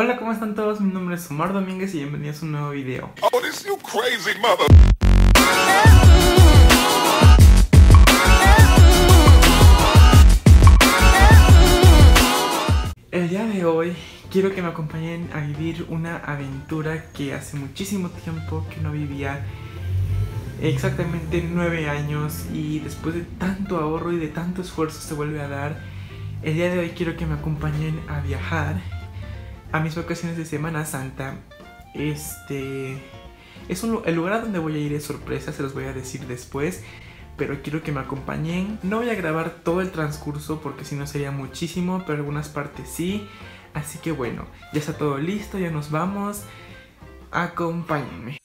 Hola, ¿cómo están todos? Mi nombre es Omar Domínguez y bienvenidos a un nuevo video. Oh, this you crazy mother. El día de hoy quiero que me acompañen a vivir una aventura que hace muchísimo tiempo que no vivía. Exactamente nueve años y después de tanto ahorro y de tanto esfuerzo se vuelve a dar. El día de hoy quiero que me acompañen a viajar a mis vacaciones de Semana Santa. Este es un, el lugar a donde voy a ir es sorpresa, se los voy a decir después. Pero quiero que me acompañen. No voy a grabar todo el transcurso porque si no sería muchísimo, pero algunas partes sí. Así que bueno, ya está todo listo, ya nos vamos. Acompáñenme.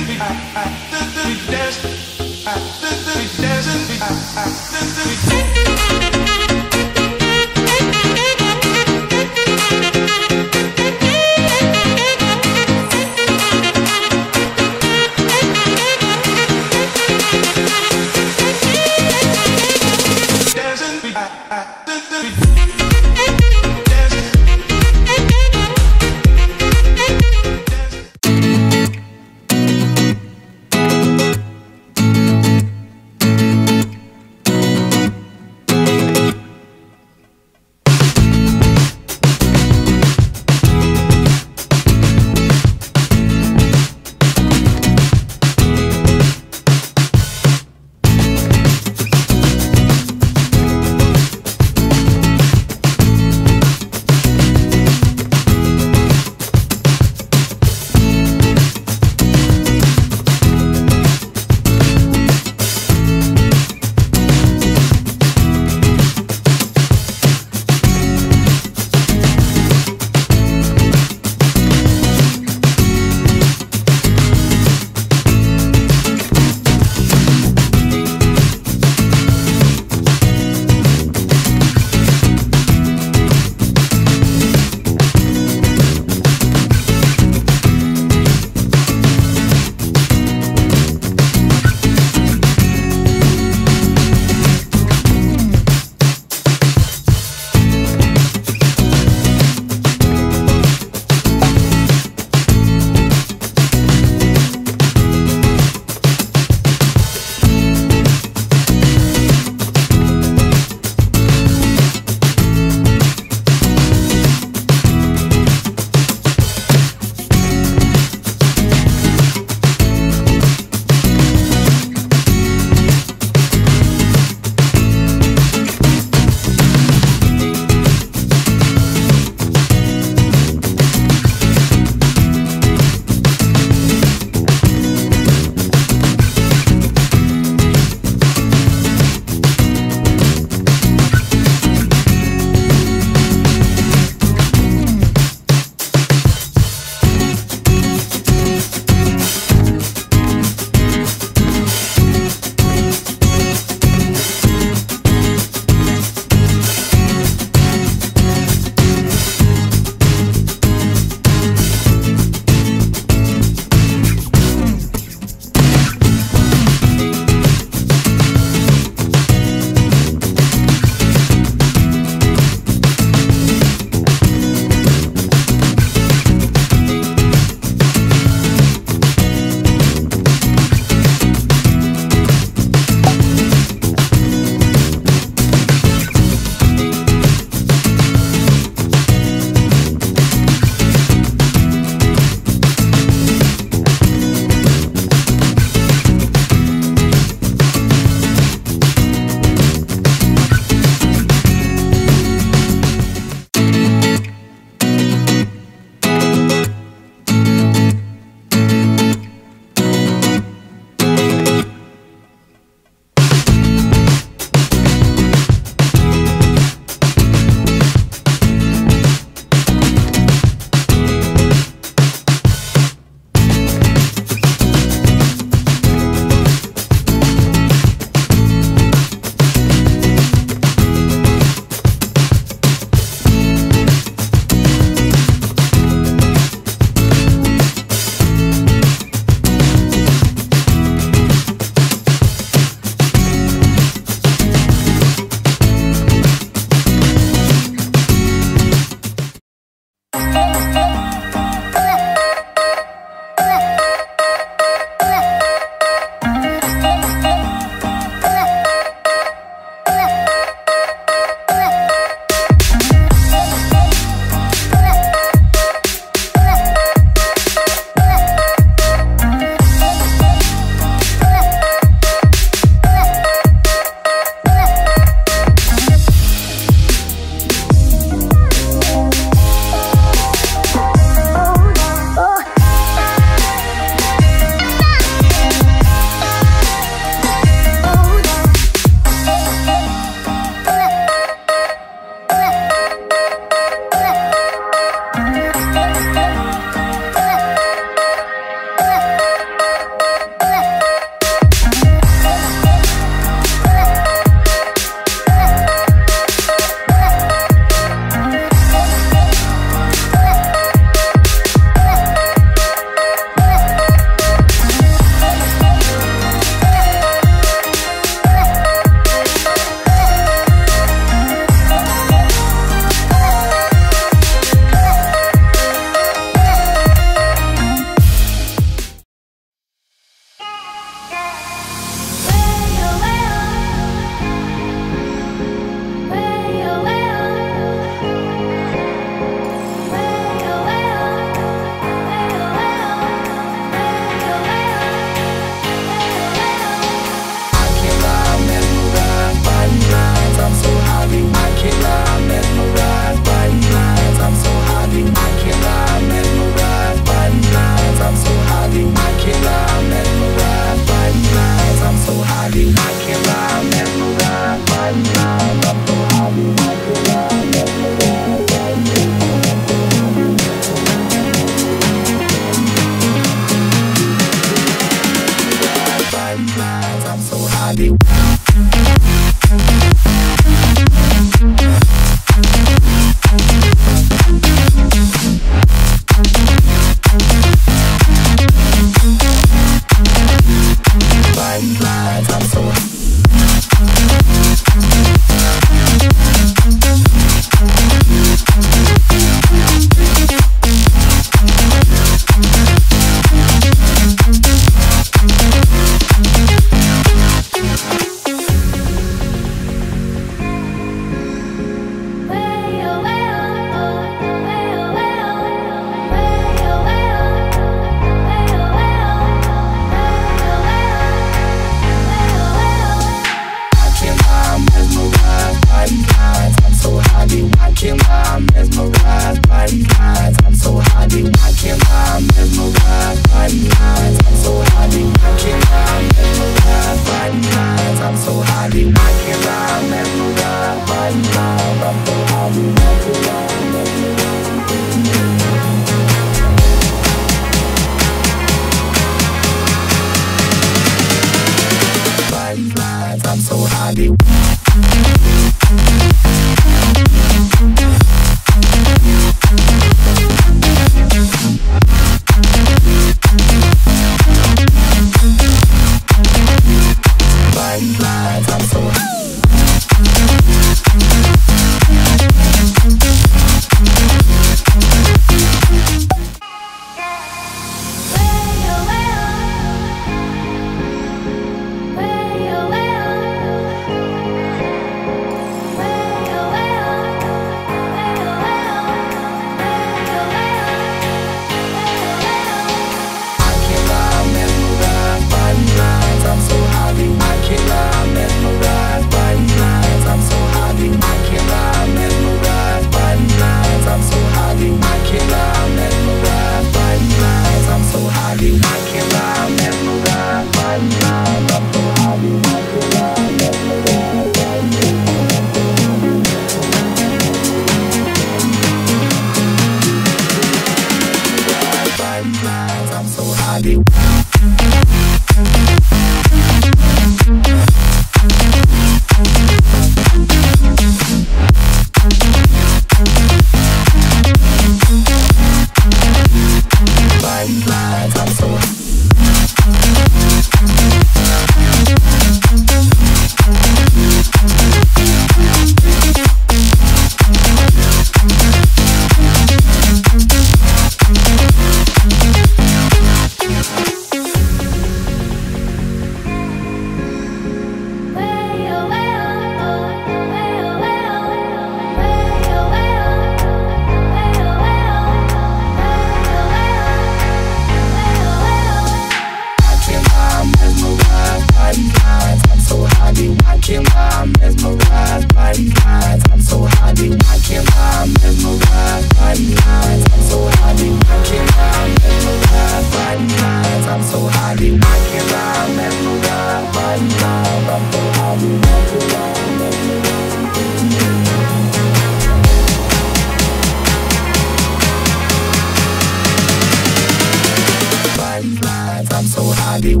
body.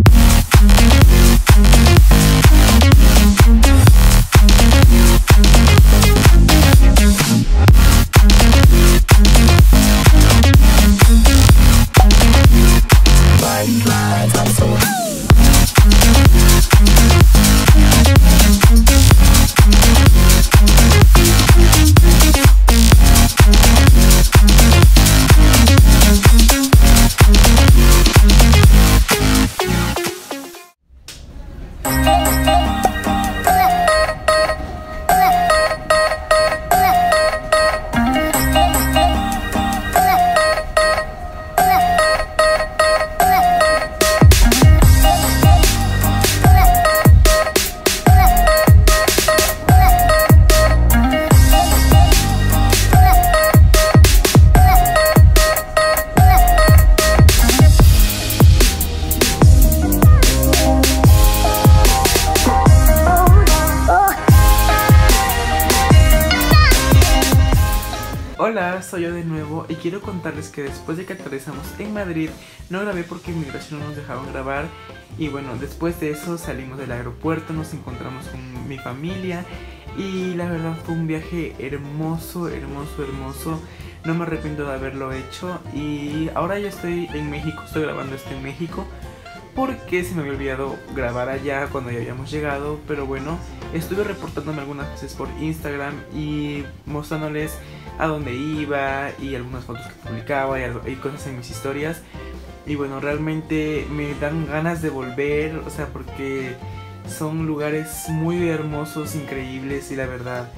Yo de nuevo y quiero contarles que después de que aterrizamos en Madrid no grabé porque inmigración no nos dejaban grabar y bueno, después de eso salimos del aeropuerto, nos encontramos con mi familia y la verdad fue un viaje hermoso, hermoso, hermoso. No me arrepiento de haberlo hecho y ahora ya estoy en México, estoy grabando esto en México porque se me había olvidado grabar allá cuando ya habíamos llegado, pero bueno, estuve reportándome algunas veces por Instagram y mostrándoles a dónde iba y algunas fotos que publicaba y, y cosas en mis historias. Y bueno, realmente me dan ganas de volver, o sea, porque son lugares muy hermosos, increíbles y la verdad,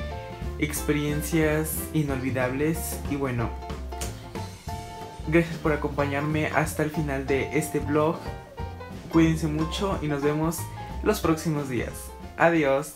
experiencias inolvidables. Y bueno, gracias por acompañarme hasta el final de este vlog. Cuídense mucho y nos vemos los próximos días. Adiós.